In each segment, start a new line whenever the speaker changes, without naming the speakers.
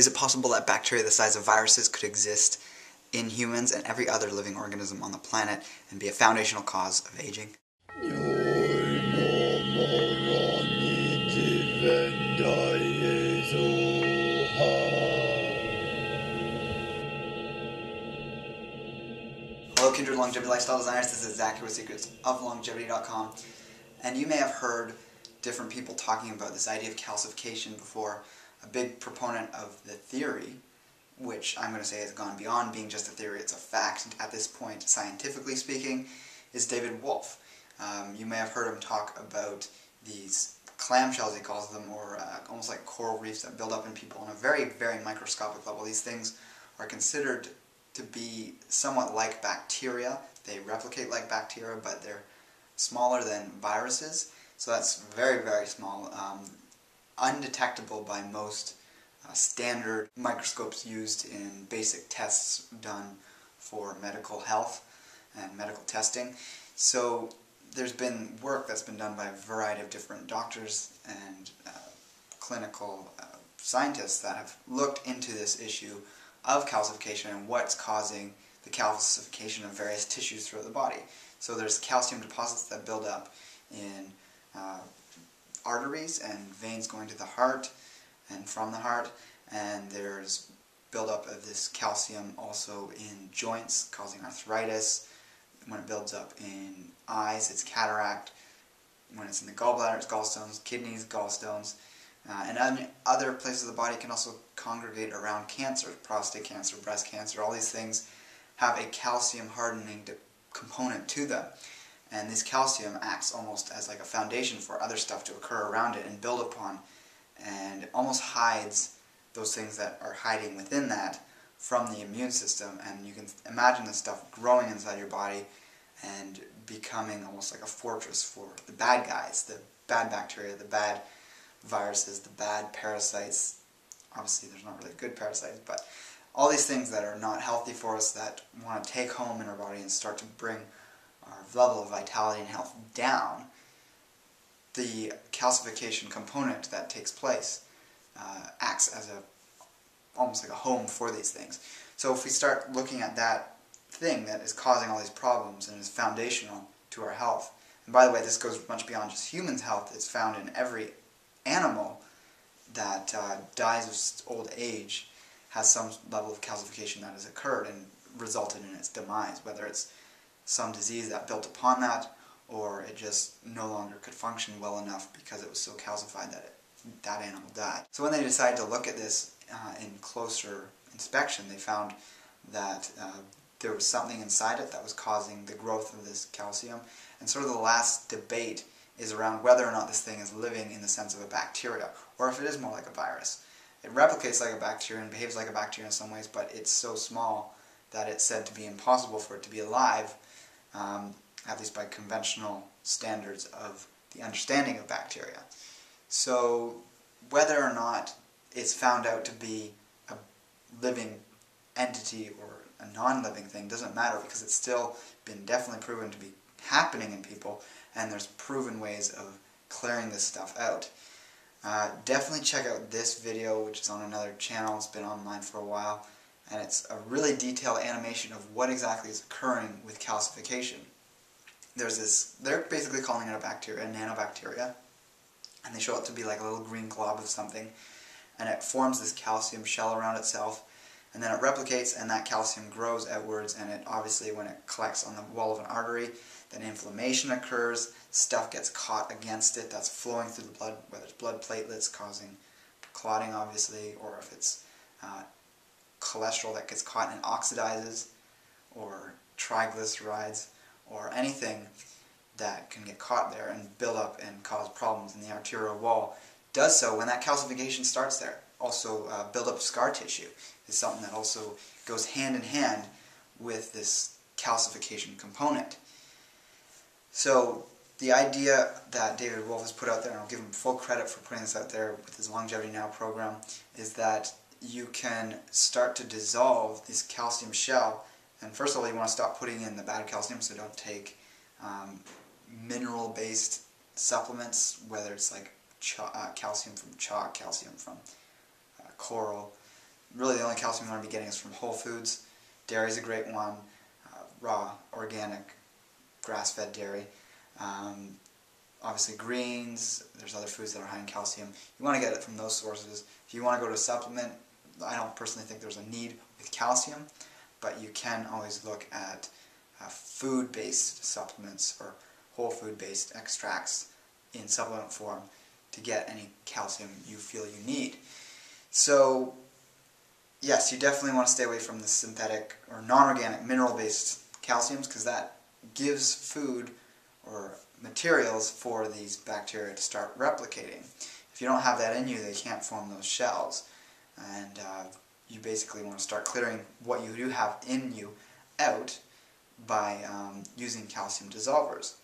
Is it possible that bacteria the size of viruses could exist in humans and every other living organism on the planet and be a foundational cause of aging? Hello, Kindred Longevity Lifestyle Designers. This is Zak here with Secrets of Longevity.com. And you may have heard different people talking about this idea of calcification before. A big proponent of the theory, which I'm going to say has gone beyond being just a theory, it's a fact at this point, scientifically speaking, is David Wolfe. Um, you may have heard him talk about these clamshells, he calls them, or uh, almost like coral reefs that build up in people on a very, very microscopic level. These things are considered to be somewhat like bacteria. They replicate like bacteria, but they're smaller than viruses. So that's very, very small, um, undetectable by most uh, standard microscopes used in basic tests done for medical health and medical testing. So there's been work that's been done by a variety of different doctors and uh, clinical uh, scientists that have looked into this issue of calcification and what's causing the calcification of various tissues throughout the body. So there's calcium deposits that build up in uh, arteries and veins going to the heart and from the heart, and there's buildup of this calcium also in joints causing arthritis. When it builds up in eyes, it's cataract. When it's in the gallbladder, it's gallstones, kidneys, gallstones. Uh, and other places of the body can also congregate around cancer, prostate cancer, breast cancer, all these things have a calcium hardening component to them. And this calcium acts almost as like a foundation for other stuff to occur around it and build upon and almost hides those things that are hiding within that from the immune system and you can imagine this stuff growing inside your body and becoming almost like a fortress for the bad guys, the bad bacteria, the bad viruses, the bad parasites. Obviously, there's not really good parasites, but all these things that are not healthy for us that want to take home in our body and start to bring our level of vitality and health down, the calcification component that takes place uh, acts as a almost like a home for these things. So if we start looking at that thing that is causing all these problems and is foundational to our health, and by the way, this goes much beyond just humans' health, it's found in every animal that uh, dies of old age has some level of calcification that has occurred and resulted in its demise, whether it's some disease that built upon that or it just no longer could function well enough because it was so calcified that it, that animal died. So when they decided to look at this uh, in closer inspection, they found that uh, there was something inside it that was causing the growth of this calcium. And sort of the last debate is around whether or not this thing is living in the sense of a bacteria, or if it is more like a virus. It replicates like a bacteria and behaves like a bacteria in some ways, but it's so small that it's said to be impossible for it to be alive, um, at least by conventional standards of the understanding of bacteria. So whether or not it's found out to be a living entity or a non-living thing doesn't matter because it's still been definitely proven to be happening in people and there's proven ways of clearing this stuff out. Uh, definitely check out this video which is on another channel, it's been online for a while and it's a really detailed animation of what exactly is occurring with calcification. There's this, they're basically calling it a bacteria, a nanobacteria, and they show it to be like a little green glob of something. And it forms this calcium shell around itself. And then it replicates and that calcium grows outwards. And it obviously when it collects on the wall of an artery then inflammation occurs, stuff gets caught against it that's flowing through the blood, whether it's blood platelets causing clotting obviously or if it's uh, cholesterol that gets caught and oxidizes or triglycerides or anything that can get caught there and build up and cause problems in the arterial wall does so when that calcification starts there. Also, uh, build up scar tissue is something that also goes hand in hand with this calcification component. So the idea that David Wolfe has put out there, and I'll give him full credit for putting this out there with his Longevity Now program, is that you can start to dissolve this calcium shell. And first of all, you want to stop putting in the bad calcium, so don't take um, mineral-based supplements, whether it's like uh, calcium from chalk, calcium from uh, coral, really the only calcium you want to be getting is from whole foods. Dairy is a great one, uh, raw, organic, grass-fed dairy. Um, obviously greens, there's other foods that are high in calcium. You want to get it from those sources. If you want to go to a supplement, I don't personally think there's a need with calcium, but you can always look at uh, food-based supplements or whole food-based extracts in supplement form to get any calcium you feel you need. So yes, you definitely want to stay away from the synthetic or non-organic mineral-based calciums because that gives food or materials for these bacteria to start replicating. If you don't have that in you, they can't form those shells. And uh, you basically want to start clearing what you do have in you out by um, using calcium dissolvers.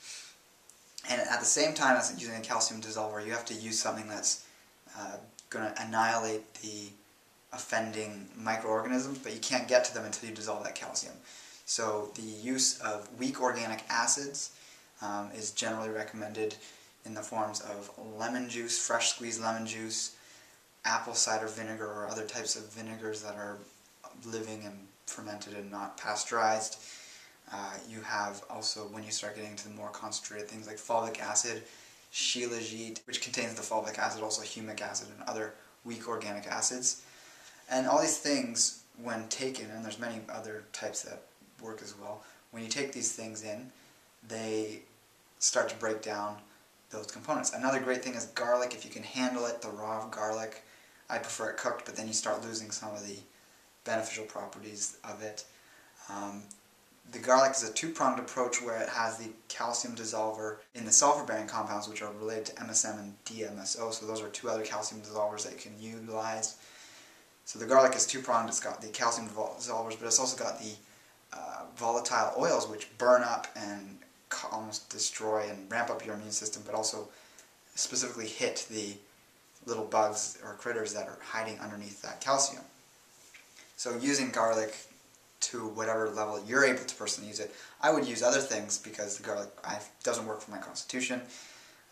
And at the same time as using a calcium dissolver, you have to use something that's uh, going to annihilate the offending microorganisms, but you can't get to them until you dissolve that calcium. So the use of weak organic acids um, is generally recommended in the forms of lemon juice, fresh squeezed lemon juice, apple cider vinegar or other types of vinegars that are living and fermented and not pasteurized. Uh, you have also, when you start getting into the more concentrated things like fulvic acid, shilajit, which contains the fulvic acid, also humic acid and other weak organic acids. And all these things, when taken, and there's many other types that work as well, when you take these things in, they start to break down those components. Another great thing is garlic. If you can handle it, the raw garlic, I prefer it cooked, but then you start losing some of the beneficial properties of it. Um, the garlic is a two-pronged approach where it has the calcium dissolver in the sulfur-bearing compounds, which are related to MSM and DMSO, so those are two other calcium dissolvers that you can utilize. So the garlic is two-pronged, it's got the calcium dissolvers, but it's also got the uh, volatile oils which burn up and almost destroy and ramp up your immune system, but also specifically hit the little bugs or critters that are hiding underneath that calcium. So using garlic to whatever level you're able to personally use it. I would use other things because the garlic I, doesn't work for my constitution,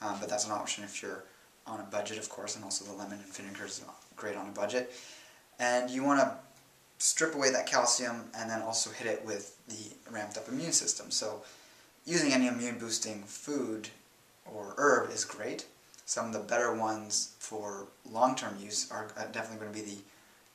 um, but that's an option if you're on a budget, of course, and also the lemon and vinegar is great on a budget. And you want to strip away that calcium and then also hit it with the ramped up immune system. So using any immune boosting food or herb is great. Some of the better ones for long-term use are definitely going to be the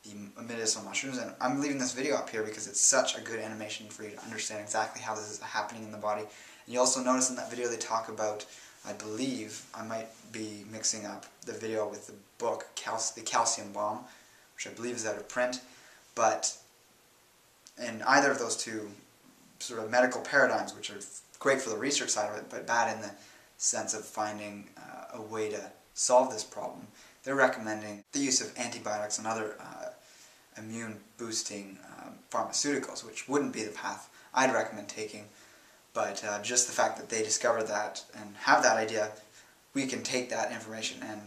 the medicinal mushrooms and I'm leaving this video up here because it's such a good animation for you to understand exactly how this is happening in the body. And you also notice in that video they talk about, I believe, I might be mixing up the video with the book, Cal The Calcium Bomb, which I believe is out of print, but in either of those two sort of medical paradigms, which are great for the research side of it, but bad in the sense of finding uh, a way to solve this problem, they're recommending the use of antibiotics and other uh, immune boosting um, pharmaceuticals, which wouldn't be the path I'd recommend taking. But uh, just the fact that they discovered that and have that idea, we can take that information and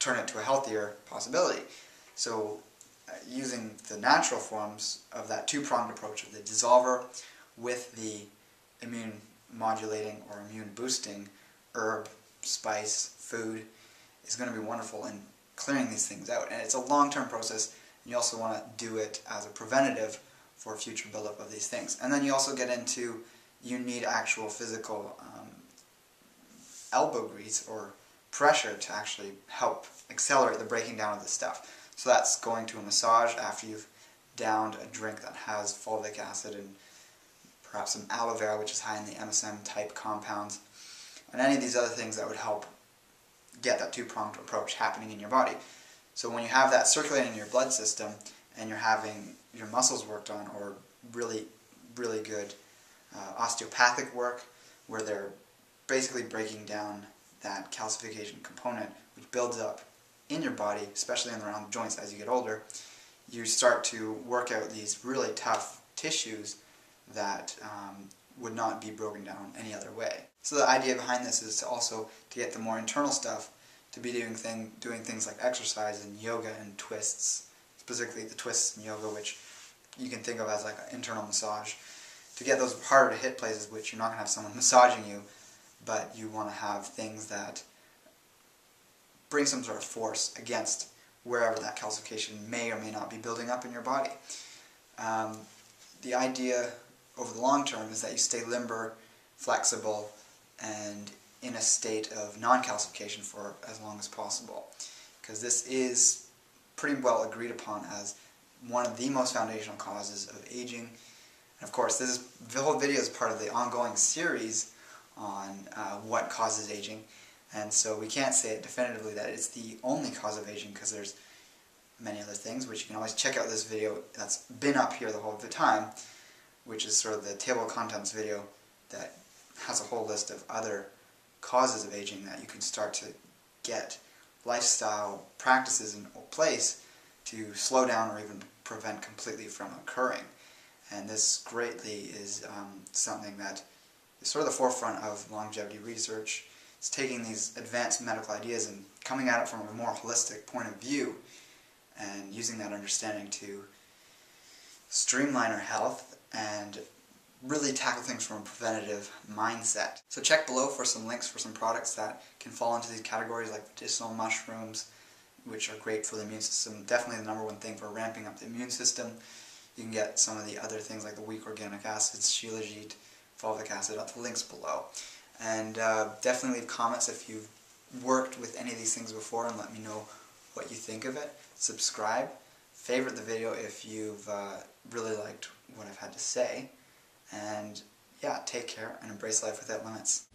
turn it to a healthier possibility. So uh, using the natural forms of that two-pronged approach of the dissolver with the immune modulating or immune boosting herb, spice, food is going to be wonderful in clearing these things out. And it's a long-term process, and you also want to do it as a preventative for future buildup of these things. And then you also get into, you need actual physical um, elbow grease or pressure to actually help accelerate the breaking down of the stuff. So that's going to a massage after you've downed a drink that has fulvic acid and perhaps some aloe vera, which is high in the MSM type compounds, and any of these other things that would help get that two-pronged approach happening in your body. So when you have that circulating in your blood system and you're having your muscles worked on or really, really good uh, osteopathic work where they're basically breaking down that calcification component which builds up in your body, especially in around the joints as you get older, you start to work out these really tough tissues that um, would not be broken down any other way. So the idea behind this is to also to get the more internal stuff to be doing thing doing things like exercise and yoga and twists, specifically the twists in yoga, which you can think of as like an internal massage. To get those harder to hit places, which you're not to have someone massaging you, but you want to have things that bring some sort of force against wherever that calcification may or may not be building up in your body. Um, the idea over the long term is that you stay limber, flexible, and in a state of non-calcification for as long as possible. Because this is pretty well agreed upon as one of the most foundational causes of aging. And of course, this is, the whole video is part of the ongoing series on uh, what causes aging. And so we can't say it definitively that it's the only cause of aging because there's many other things, which you can always check out this video that's been up here the whole of the time, which is sort of the table of contents video that has a whole list of other causes of aging that you can start to get lifestyle practices in place to slow down or even prevent completely from occurring. And this greatly is um, something that is sort of the forefront of longevity research. It's taking these advanced medical ideas and coming at it from a more holistic point of view and using that understanding to streamline our health and really tackle things from a preventative mindset. So check below for some links for some products that can fall into these categories like medicinal mushrooms, which are great for the immune system. Definitely the number one thing for ramping up the immune system. You can get some of the other things like the weak organic acids, shilajit, fulvic acid, at the links below. And uh, definitely leave comments if you've worked with any of these things before and let me know what you think of it. Subscribe. Favorite the video if you've uh, really liked what I've had to say. And yeah, take care and embrace life without limits.